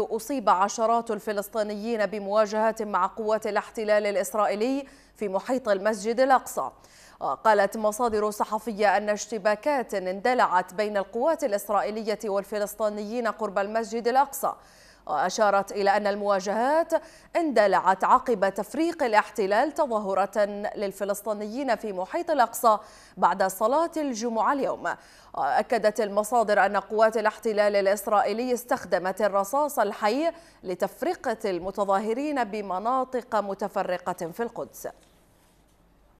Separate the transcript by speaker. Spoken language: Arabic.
Speaker 1: أصيب عشرات الفلسطينيين بمواجهات مع قوات الاحتلال الإسرائيلي في محيط المسجد الأقصى. قالت مصادر صحفية أن اشتباكات اندلعت بين القوات الإسرائيلية والفلسطينيين قرب المسجد الأقصى. وأشارت إلى أن المواجهات اندلعت عقب تفريق الاحتلال تظاهرة للفلسطينيين في محيط الأقصى بعد صلاة الجمعة اليوم. أكدت المصادر أن قوات الاحتلال الإسرائيلي استخدمت الرصاص الحي لتفرقة المتظاهرين بمناطق متفرقة في القدس.